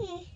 ええ。